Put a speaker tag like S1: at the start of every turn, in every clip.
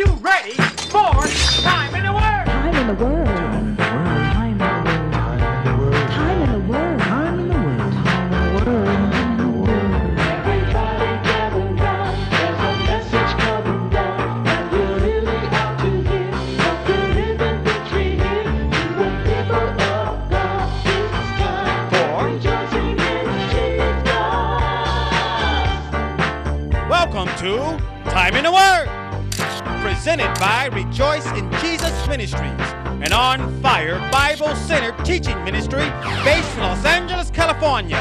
S1: you ready for Time in the Word?
S2: Time in the Word. Time in the Word. Time in the Word. Time in the Word. Time in the Word.
S3: Everybody gather round, there's a message coming down, and we're really out to hear what the living victory here to the people of God. It's time
S1: For
S3: rejoicing in Jesus.
S1: Welcome to Time in the Word, presented by Rejoice in Jesus Ministries, an on fire Bible centered teaching ministry based in Los Angeles, California,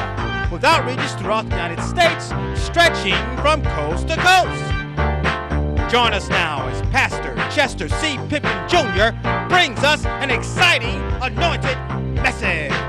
S1: with outreaches throughout the United States, stretching from coast to coast. Join us now as Pastor Chester C. Pipkin Jr. brings us an exciting anointed message.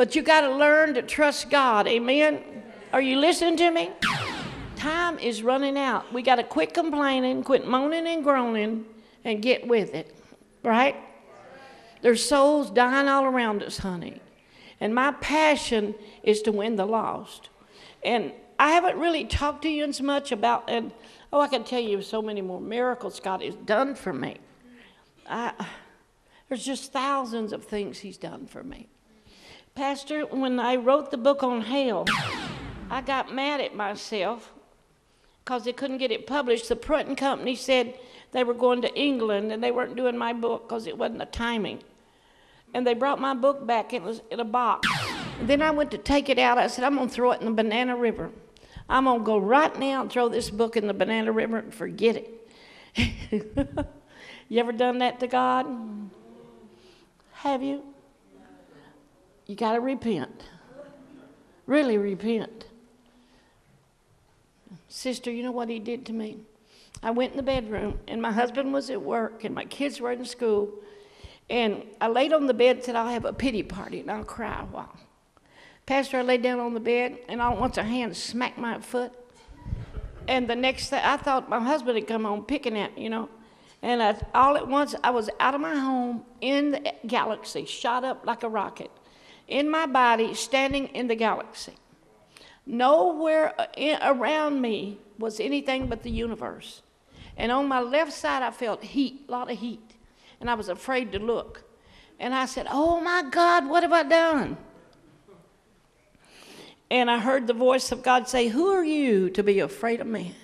S4: But you got to learn to trust God. Amen. Are you listening to me? Time is running out. We got to quit complaining, quit moaning and groaning, and get with it. Right? There's souls dying all around us, honey. And my passion is to win the lost. And I haven't really talked to you as much about, and oh, I can tell you so many more miracles God has done for me. I, there's just thousands of things He's done for me. Pastor, when I wrote the book on hell, I got mad at myself because they couldn't get it published. The printing company said they were going to England and they weren't doing my book because it wasn't the timing. And they brought my book back, it was in a box. And then I went to take it out. I said, I'm going to throw it in the banana river. I'm going to go right now and throw this book in the banana river and forget it. you ever done that to God? Have you? You got to repent. Really repent. Sister, you know what he did to me? I went in the bedroom, and my husband was at work, and my kids were in school. And I laid on the bed and said, I'll have a pity party, and I'll cry a while. Pastor, I laid down on the bed, and all at once a hand smacked my foot. And the next thing, I thought my husband had come home picking at me, you know. And I, all at once, I was out of my home in the galaxy, shot up like a rocket, in my body, standing in the galaxy. Nowhere uh, around me was anything but the universe. And on my left side, I felt heat, a lot of heat. And I was afraid to look. And I said, Oh my God, what have I done? And I heard the voice of God say, Who are you to be afraid of man?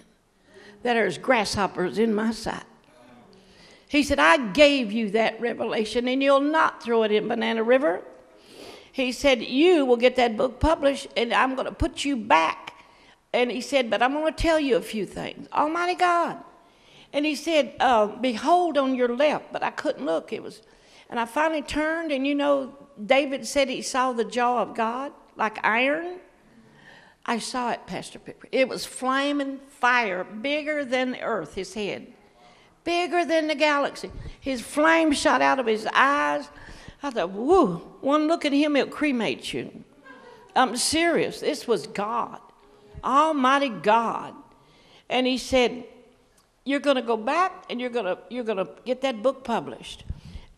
S4: That there's grasshoppers in my sight. He said, I gave you that revelation, and you'll not throw it in Banana River. He said, You will get that book published, and I'm going to put you back. And he said, But I'm going to tell you a few things. Almighty God. And he said, uh, Behold on your left, but I couldn't look. It was, and I finally turned, and you know, David said he saw the jaw of God like iron. I saw it, Pastor Piper. It was flaming fire, bigger than the earth, his head, bigger than the galaxy. His flame shot out of his eyes. I thought, whoo, one look at him, it'll cremate you. I'm serious. This was God, Almighty God. And he said, You're going to go back and you're going to, you're to get that book published.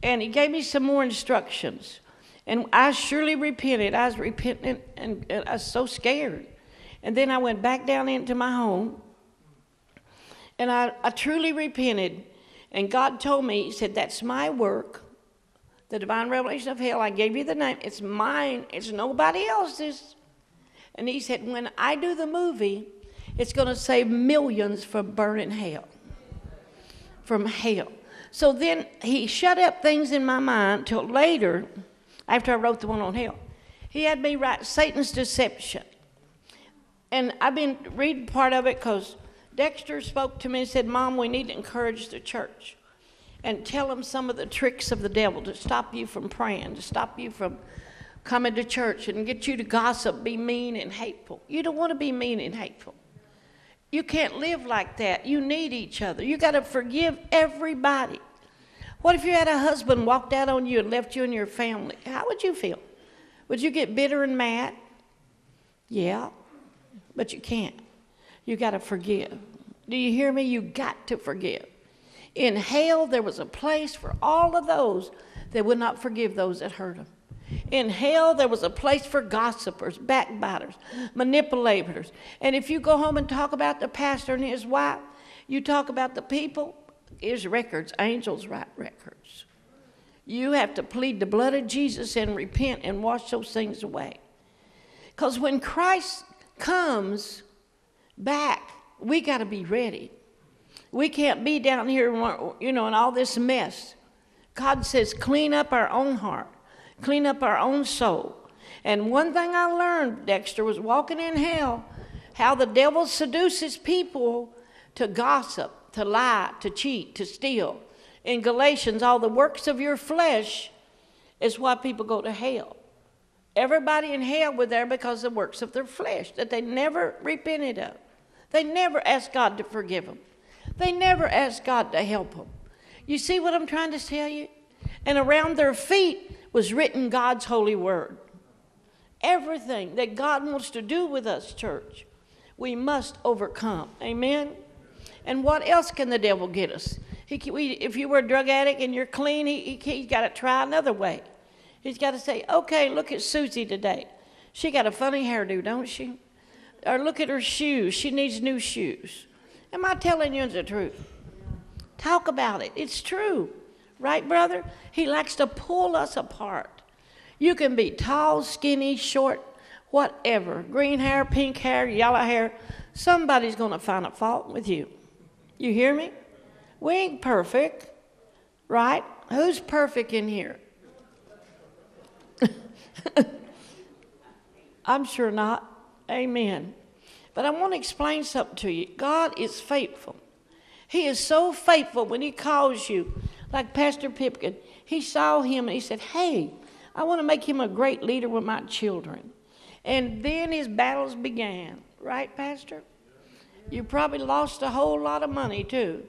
S4: And he gave me some more instructions. And I surely repented. I was repentant and, and I was so scared. And then I went back down into my home and I, I truly repented. And God told me, He said, That's my work. The divine revelation of hell, I gave you the name. It's mine, it's nobody else's. And He said, When I do the movie, it's going to save millions from burning hell. From hell. So then He shut up things in my mind till later, after I wrote the one on hell. He had me write Satan's Deception. And I've been reading part of it because Dexter spoke to me and said, Mom, we need to encourage the church and tell them some of the tricks of the devil to stop you from praying, to stop you from coming to church and get you to gossip, be mean and hateful. You don't want to be mean and hateful. You can't live like that. You need each other. You got to forgive everybody. What if you had a husband walked out on you and left you and your family? How would you feel? Would you get bitter and mad? Yeah, but you can't. You got to forgive. Do you hear me? You got to forgive. In hell, there was a place for all of those that would not forgive those that hurt them. In hell, there was a place for gossipers, backbiters, manipulators. And if you go home and talk about the pastor and his wife, you talk about the people, his records, angels write records. You have to plead the blood of Jesus and repent and wash those things away. Because when Christ comes back, we got to be ready. We can't be down here, you know, in all this mess. God says, clean up our own heart, clean up our own soul. And one thing I learned, Dexter, was walking in hell, how the devil seduces people to gossip, to lie, to cheat, to steal. In Galatians, all the works of your flesh is why people go to hell. Everybody in hell were there because of the works of their flesh that they never repented of. They never asked God to forgive them. They never asked God to help them. You see what I'm trying to tell you? And around their feet was written God's holy word. Everything that God wants to do with us, church, we must overcome. Amen? And what else can the devil get us? He, we, if you were a drug addict and you're clean, he, he, he's got to try another way. He's got to say, okay, look at Susie today. She got a funny hairdo, don't she? Or look at her shoes. She needs new shoes. Am I telling you the truth? Talk about it. It's true. Right, brother? He likes to pull us apart. You can be tall, skinny, short, whatever green hair, pink hair, yellow hair. Somebody's going to find a fault with you. You hear me? We ain't perfect, right? Who's perfect in here? I'm sure not. Amen. But I want to explain something to you. God is faithful. He is so faithful when He calls you, like Pastor Pipkin. He saw him and he said, Hey, I want to make him a great leader with my children. And then his battles began, right, Pastor? You probably lost a whole lot of money too.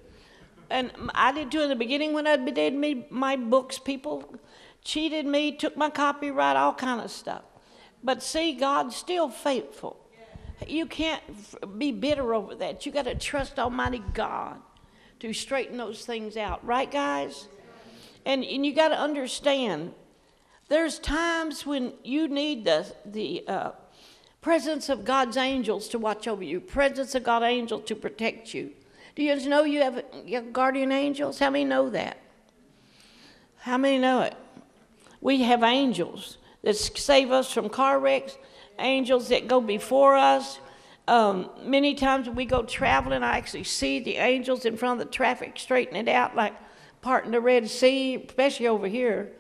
S4: And I did too in the beginning when I did me, my books. People cheated me, took my copyright, all kind of stuff. But see, God's still faithful. You can't be bitter over that. You got to trust Almighty God to straighten those things out, right, guys? And, and you got to understand, there's times when you need the the uh, presence of God's angels to watch over you, presence of God's angels to protect you. Do you know you have, you have guardian angels? How many know that? How many know it? We have angels that save us from car wrecks, angels that go before us. Um, many times when we go traveling, I actually see the angels in front of the traffic straightening it out, like parting the Red Sea, especially over here.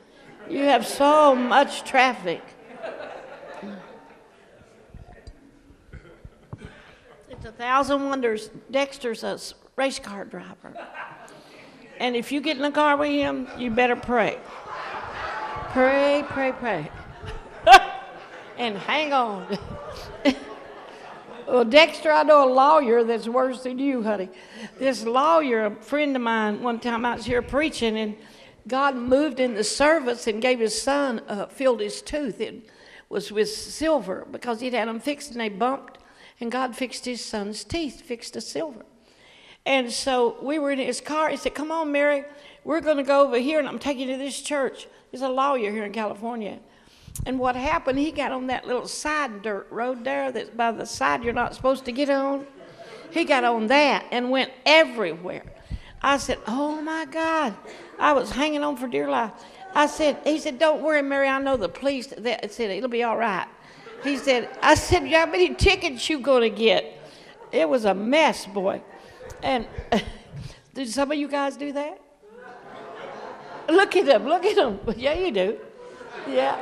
S4: You have so much traffic. It's a thousand wonders. Dexter's a race car driver. And if you get in the car with him, you better pray. Pray, pray, pray. And hang on. well, Dexter, I know a lawyer that's worse than you, honey. This lawyer, a friend of mine, one time I was here preaching, and God moved in the service and gave his son, uh, filled his tooth. It was with silver because he'd had them fixed and they bumped, and God fixed his son's teeth, fixed the silver. And so we were in his car. He said, Come on, Mary, we're going to go over here, and I'm taking you to this church. There's a lawyer here in California. And what happened, he got on that little side dirt road there that's by the side you're not supposed to get on. He got on that and went everywhere. I said, Oh my God. I was hanging on for dear life. I said, He said, Don't worry, Mary, I know the police. That said, It'll be all right. He said, I said, How many tickets you going to get? It was a mess, boy. And did some of you guys do that? Look at them, look at them. Yeah, you do. Yeah.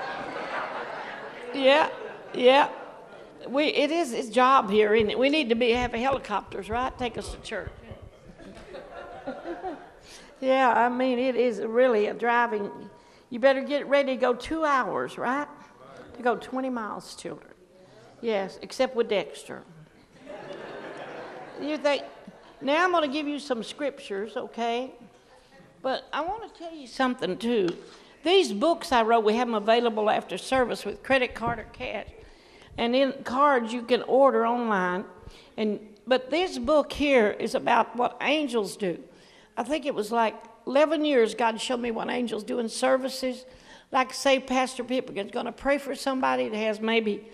S4: Yeah, yeah. We, it is his job here, it? we need to be have helicopters, right? Take us to church. yeah, I mean it is really a driving. You better get ready to go two hours, right? To go 20 miles, children. Yes, except with Dexter. you think? Now I'm going to give you some scriptures, okay? But I want to tell you something too. These books I wrote, we have them available after service with credit card or cash. And in cards you can order online. And but this book here is about what angels do. I think it was like 11 years God showed me what angels do in services. Like, say, Pastor Pipkin's going to pray for somebody that has maybe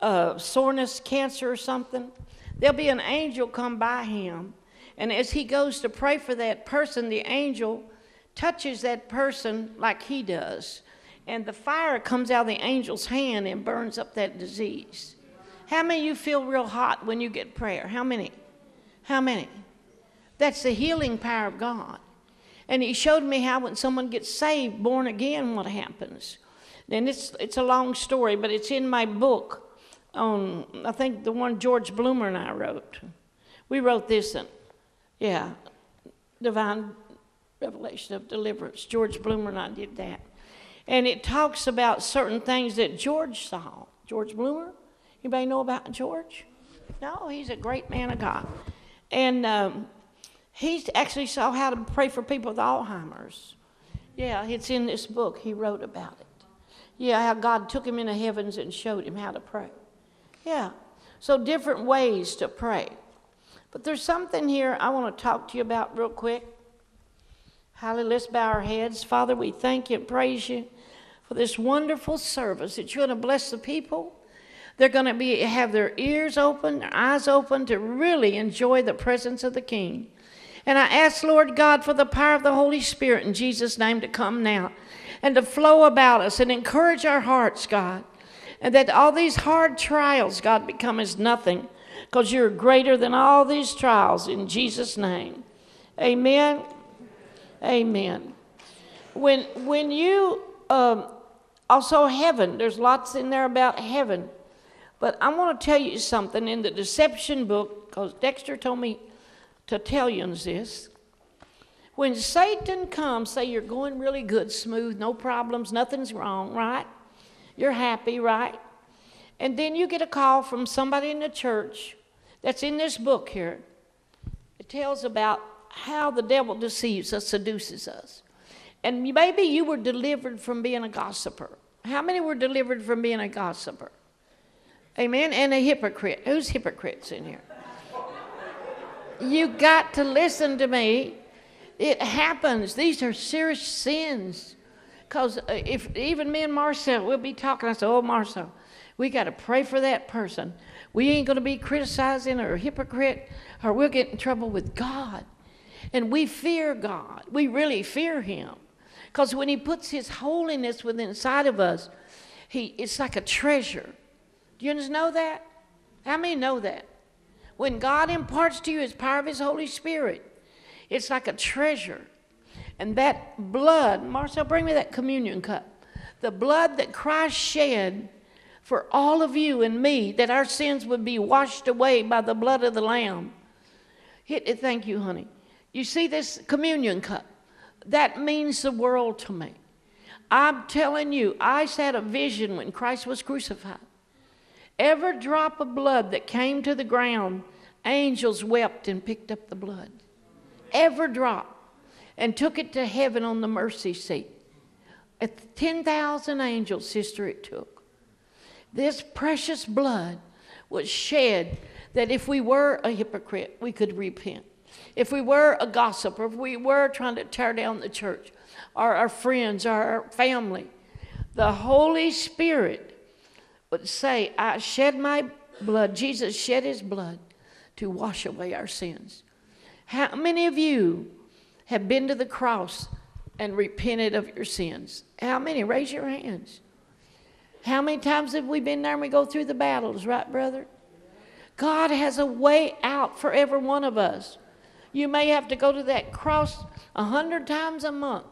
S4: uh, soreness, cancer, or something. There'll be an angel come by him. And as he goes to pray for that person, the angel touches that person like he does. And the fire comes out of the angel's hand and burns up that disease. How many of you feel real hot when you get prayer? How many? How many? That's the healing power of God. And he showed me how when someone gets saved, born again, what happens. And it's, it's a long story, but it's in my book on, I think, the one George Bloomer and I wrote. We wrote this in, yeah, Divine Revelation of Deliverance. George Bloomer and I did that. And it talks about certain things that George saw. George Bloomer? Anybody know about George? No, he's a great man of God. And um, he actually saw how to pray for people with Alzheimer's. Yeah, it's in this book. He wrote about it. Yeah, how God took him into the heavens and showed him how to pray. Yeah. So different ways to pray. But there's something here I want to talk to you about real quick. Hallelujah. Let's bow our heads. Father, we thank you and praise you for this wonderful service that you're going to bless the people. They're going to be have their ears open, their eyes open to really enjoy the presence of the King. And I ask, Lord God, for the power of the Holy Spirit in Jesus' name to come now and to flow about us and encourage our hearts, God. And that all these hard trials, God, become as nothing because you're greater than all these trials in Jesus' name. Amen. Amen. When, when you, um, also heaven, there's lots in there about heaven. But I want to tell you something in the deception book, because Dexter told me to tell you this. When Satan comes, say you're going really good, smooth, no problems, nothing's wrong, right? You're happy, right? And then you get a call from somebody in the church that's in this book here. It tells about how the devil deceives us, seduces us. And maybe you were delivered from being a gossiper. How many were delivered from being a gossiper? Amen. And a hypocrite. Who's hypocrites in here? You got to listen to me. It happens. These are serious sins. Because uh, if even me and Marcel, we'll be talking. I said, Oh, Marcel, we got to pray for that person. We ain't going to be criticizing or hypocrite, or we'll get in trouble with God. And we fear God. We really fear Him. Because when He puts His holiness within inside of us, he, it's like a treasure. Do you know that? How many know that? When God imparts to you His power of His Holy Spirit, it's like a treasure. And that blood, Marcel, bring me that communion cup. The blood that Christ shed for all of you and me, that our sins would be washed away by the blood of the Lamb. Thank you, honey. You see this communion cup? That means the world to me. I'm telling you, I had a vision when Christ was crucified. Every drop of blood that came to the ground, angels wept and picked up the blood. Every drop. And took it to heaven on the mercy seat. At 10,000 angels, sister, it took. This precious blood was shed that if we were a hypocrite, we could repent. If we were a gossip, or if we were trying to tear down the church, or our friends, or our family, the Holy Spirit would say, I shed my blood. Jesus shed his blood to wash away our sins. How many of you have been to the cross and repented of your sins? How many? Raise your hands. How many times have we been there and we go through the battles, right, brother? God has a way out for every one of us. You may have to go to that cross a hundred times a month.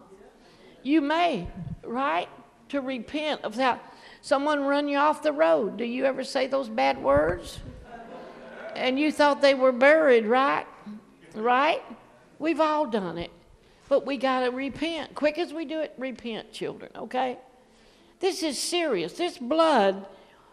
S4: You may, right? To repent of that. Someone run you off the road. Do you ever say those bad words? And you thought they were buried, right? Right? We've all done it. But we got to repent. Quick as we do it, repent, children, okay? This is serious. This blood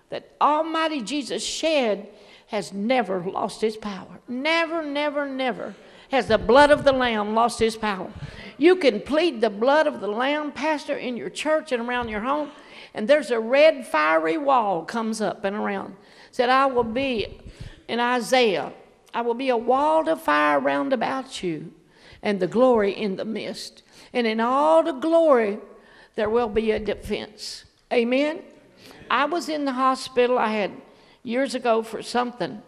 S4: that Almighty Jesus shed has never lost its power. Never, never, never has the blood of the Lamb lost its power. You can plead the blood of the Lamb, Pastor, in your church and around your home, and there's a red fiery wall comes up and around. Said, I will be in Isaiah. I will be a wall of fire round about you, and the glory in the midst. And in all the glory, there will be a defense. Amen? I was in the hospital, I had years ago for something,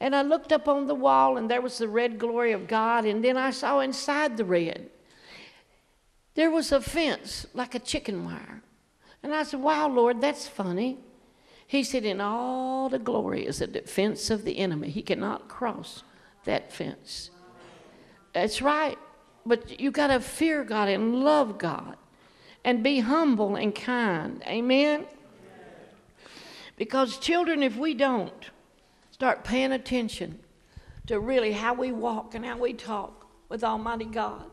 S4: and I looked up on the wall, and there was the red glory of God, and then I saw inside the red, there was a fence like a chicken wire. And I said, Wow, Lord, that's funny. He said, In all the glory is the defense of the enemy. He cannot cross that fence. That's right. But you got to fear God and love God and be humble and kind. Amen? Because, children, if we don't start paying attention to really how we walk and how we talk with Almighty God,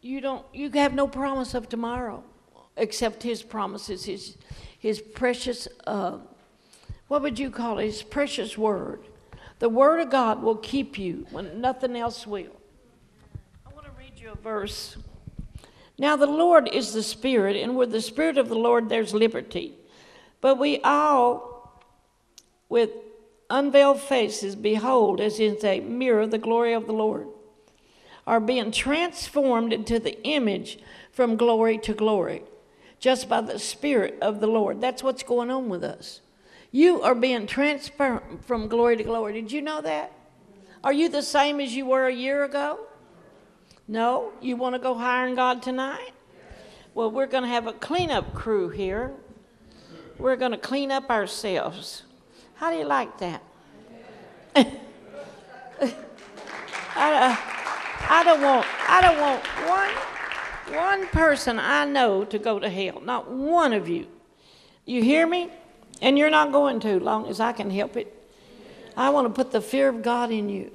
S4: you don't you have no promise of tomorrow except his promises his his precious uh, what would you call it? His precious word. The word of god will keep you when nothing else will. I want to read you a verse. Now the lord is the spirit and with the spirit of the lord there's liberty. But we all with unveiled faces behold as in a mirror the glory of the lord are being transformed into the image from glory to glory just by the Spirit of the Lord. That's what's going on with us. You are being transformed from glory to glory. Did you know that? Are you the same as you were a year ago? No? You want to go higher in God tonight? Well, we're going to have a cleanup crew here. We're going to clean up ourselves. How do you like that? I, uh, I don't want I don't want one one person I know to go to hell. Not one of you. You hear me? And you're not going to, long as I can help it. I want to put the fear of God in you.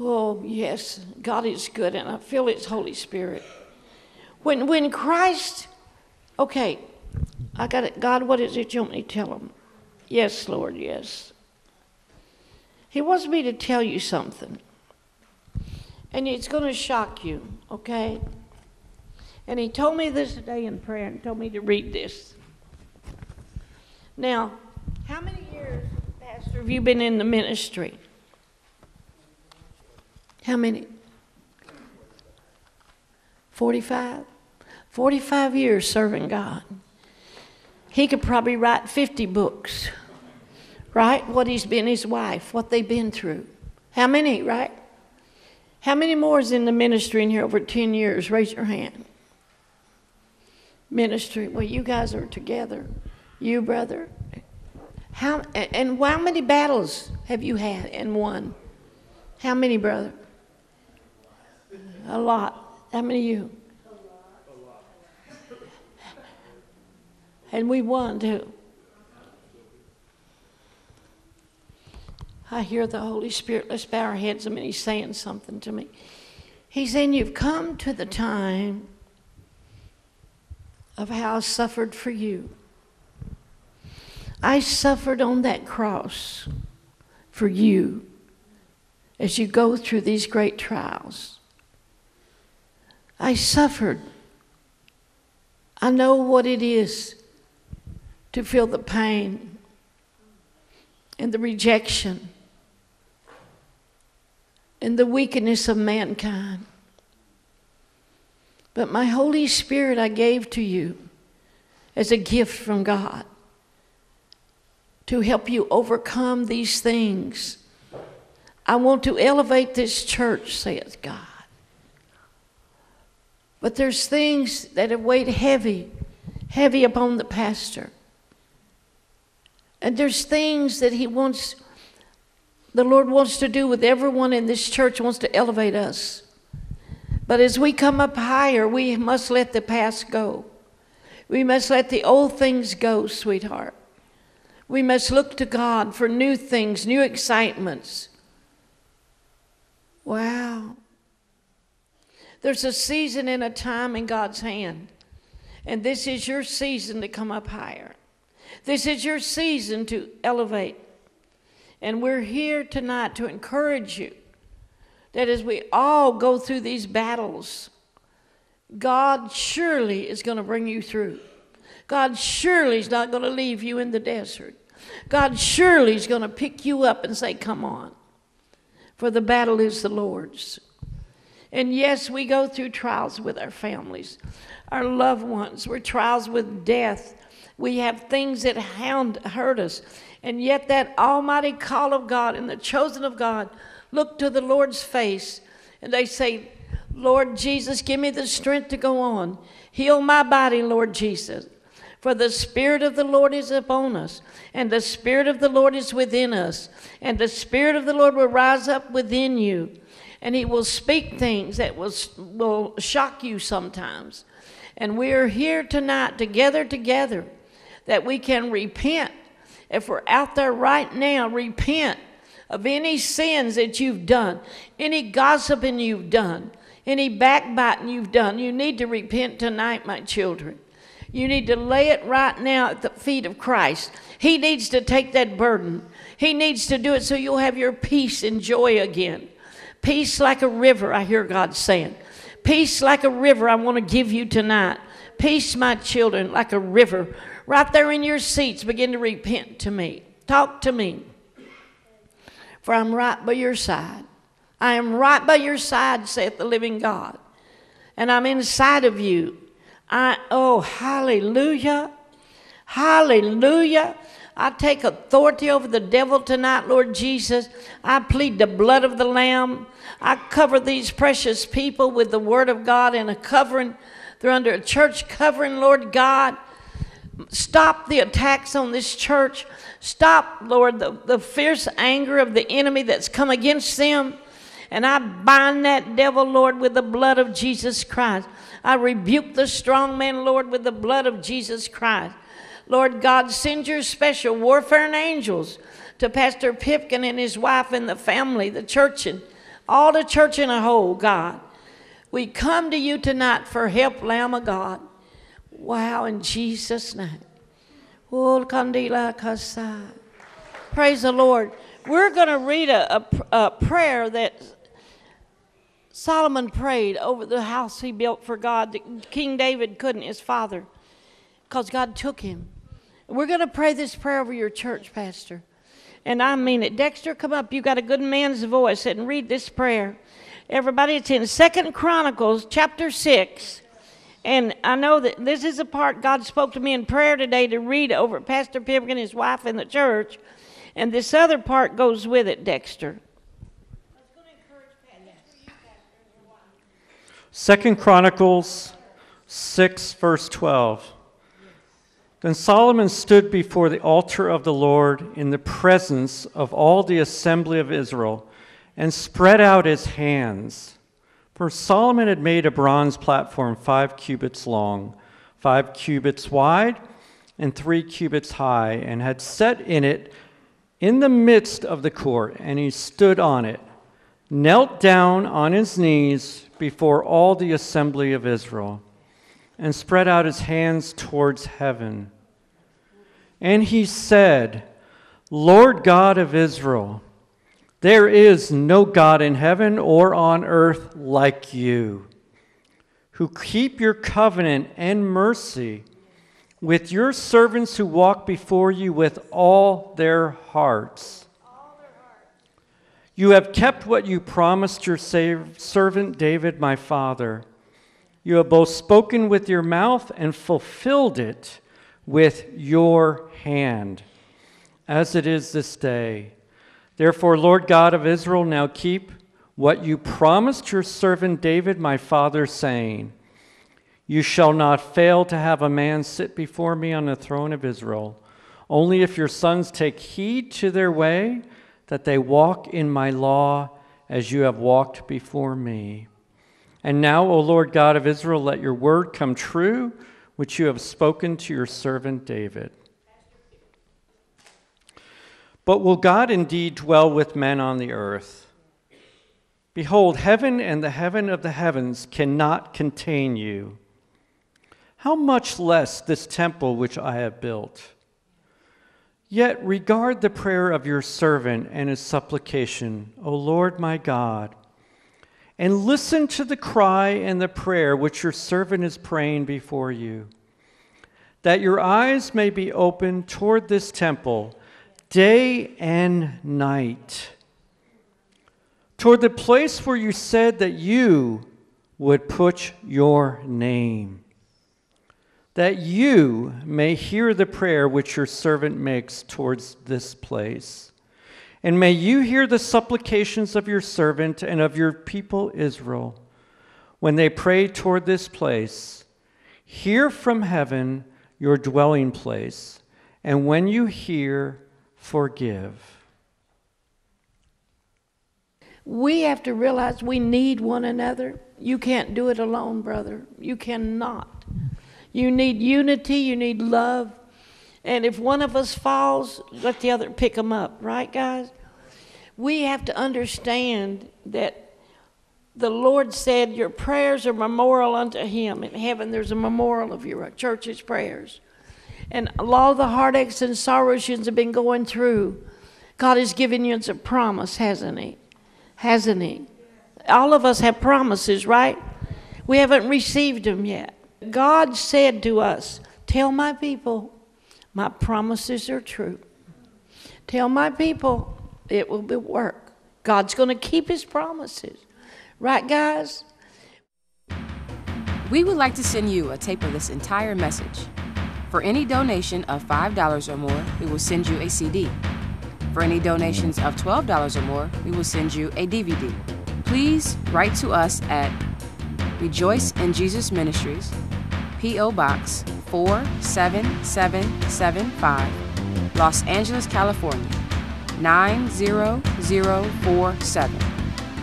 S4: Oh, yes, God is good, and I feel His Holy Spirit. When, when Christ, okay, I got it. God, what is it you want me to tell him? Yes, Lord, yes. He wants me to tell you something. And it's going to shock you, okay? And he told me this today in prayer and told me to read this. Now, how many years, Pastor, have you been in the ministry? How many? 45? 45 years serving God. He could probably write 50 books, right? What he's been, his wife, what they've been through. How many, right? How many more is in the ministry in here over 10 years? Raise your hand. Ministry. Well, you guys are together. You, brother. How, and how many battles have you had and won? How many, brother? A lot. How many you? A lot. And we won too. I hear the Holy Spirit. Let's bow our heads a minute. He's saying something to me. He's saying, You've come to the time of how I suffered for you. I suffered on that cross for you as you go through these great trials. I suffered. I know what it is to feel the pain and the rejection and the weakness of mankind. But my Holy Spirit I gave to you as a gift from God to help you overcome these things. I want to elevate this church, saith God. But there's things that have weighed heavy, heavy upon the pastor. And there's things that he wants, the Lord wants to do with everyone in this church, wants to elevate us. But as we come up higher, we must let the past go. We must let the old things go, sweetheart. We must look to God for new things, new excitements. Wow. There's a season and a time in God's hand. And this is your season to come up higher. This is your season to elevate. And we're here tonight to encourage you that as we all go through these battles, God surely is going to bring you through. God surely is not going to leave you in the desert. God surely is going to pick you up and say, Come on, for the battle is the Lord's. And yes, we go through trials with our families, our loved ones. We're trials with death. We have things that hound, hurt us. And yet, that almighty call of God and the chosen of God look to the Lord's face and they say, Lord Jesus, give me the strength to go on. Heal my body, Lord Jesus. For the Spirit of the Lord is upon us, and the Spirit of the Lord is within us, and the Spirit of the Lord will rise up within you, and He will speak things that will, will shock you sometimes. And we are here tonight together, together, that we can repent. If we're out there right now, repent of any sins that you've done, any gossiping you've done, any backbiting you've done. You need to repent tonight, my children. You need to lay it right now at the feet of Christ. He needs to take that burden. He needs to do it so you'll have your peace and joy again. Peace like a river, I hear God saying. Peace like a river, I want to give you tonight. Peace, my children, like a river. Right there in your seats, begin to repent to me. Talk to me. For I'm right by your side. I am right by your side, saith the living God. And I'm inside of you. I, oh, hallelujah. Hallelujah. I take authority over the devil tonight, Lord Jesus. I plead the blood of the Lamb. I cover these precious people with the Word of God and a covering. They're under a church covering, Lord God. Stop the attacks on this church. Stop, Lord, the, the fierce anger of the enemy that's come against them. And I bind that devil, Lord, with the blood of Jesus Christ. I rebuke the strong man, Lord, with the blood of Jesus Christ. Lord God, send your special warfare and angels to Pastor Pipkin and his wife and the family, the church, and all the church in a whole, God. We come to you tonight for help, Lamb of God. Wow, in Jesus' name. Oh. Praise the Lord. We're going to read a, a, a prayer that Solomon prayed over the house he built for God that King David couldn't, his father, because God took him. We're going to pray this prayer over your church, Pastor. And I mean it. Dexter, come up. You got a good man's voice and read this prayer. Everybody, it's in Second Chronicles chapter 6. And I know that this is a part God spoke to me in prayer today to read over Pastor Pipkin and his wife in the church. And this other part goes with it, Dexter.
S5: Second Chronicles 6, verse 12. Then Solomon stood before the altar of the Lord in the presence of all the assembly of Israel and spread out his hands. For Solomon had made a bronze platform five cubits long, five cubits wide, and three cubits high, and had set in it in the midst of the court, and he stood on it, knelt down on his knees before all the assembly of Israel and spread out his hands towards heaven. And he said, Lord God of Israel, there is no God in heaven or on earth like you, who keep your covenant and mercy with your servants who walk before you with all their hearts. You have kept what you promised your servant David, my father. You have both spoken with your mouth and fulfilled it with your hand, as it is this day. Therefore, Lord God of Israel, now keep what you promised your servant David, my father, saying, You shall not fail to have a man sit before me on the throne of Israel. Only if your sons take heed to their way, that they walk in my law as you have walked before me. And now, O Lord God of Israel, let your word come true, which you have spoken to your servant David. But will God indeed dwell with men on the earth? Behold, heaven and the heaven of the heavens cannot contain you. How much less this temple which I have built? Yet regard the prayer of your servant and his supplication, O Lord my God, and listen to the cry and the prayer which your servant is praying before you, that your eyes may be opened toward this temple, day and night toward the place where you said that you would put your name, that you may hear the prayer which your servant makes towards this place. And may you hear the supplications of your servant and of your people Israel when they pray toward this place. Hear from heaven your dwelling place, and when you hear, forgive.
S4: We have to realize we need one another. You can't do it alone, brother. You cannot. You need unity, you need love. And if one of us falls, let the other pick them up, right, guys? We have to understand that the Lord said, Your prayers are memorial unto Him. In heaven, there's a memorial of your church's prayers. And a lot of the heartaches and sorrows you have been going through, God has given you a promise, hasn't He? Hasn't He? All of us have promises, right? We haven't received them yet. God said to us, Tell my people, my promises are true. Tell my people, it will be work. God's going to keep His promises. Right, guys?
S6: We would like to send you a tape of this entire message. For any donation of $5 or more, we will send you a CD. For any donations of $12 or more, we will send you a DVD. Please write to us at Rejoice in Jesus Ministries, P.O. Box 47775, Los Angeles, California 90047,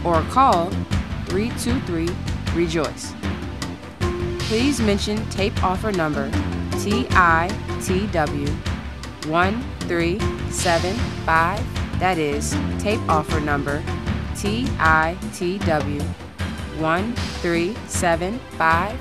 S6: or call 323 Rejoice. Please mention tape offer number TITW 1375. That is tape offer number TITW 1375.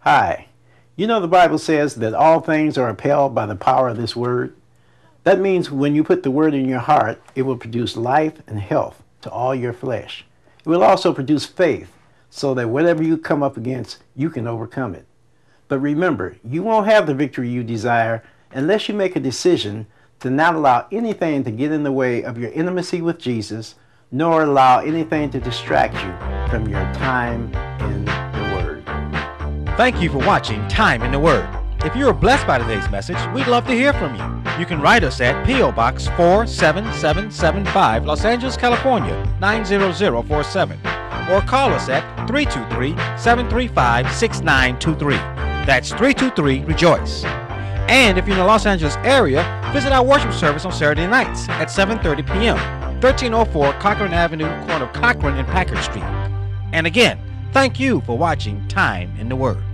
S7: Hi. You know the Bible says that all things are upheld by the power of this word. That means when you put the word in your heart, it will produce life and health to all your flesh. It will also produce faith so that whatever you come up against, you can overcome it. But remember, you won't have the victory you desire unless you make a decision to not allow anything to get in the way of your intimacy with Jesus, nor allow anything to distract you from your time in.
S1: Thank you for watching Time in the Word. If you were blessed by today's message, we'd love to hear from you. You can write us at P.O. Box 47775, Los Angeles, California 90047, or call us at 323 735 6923. That's 323 Rejoice. And if you're in the Los Angeles area, visit our worship service on Saturday nights at 7:30 p.m. 1304 Cochran Avenue, corner of Cochran and Packard Street. And again, thank you for watching Time in the Word.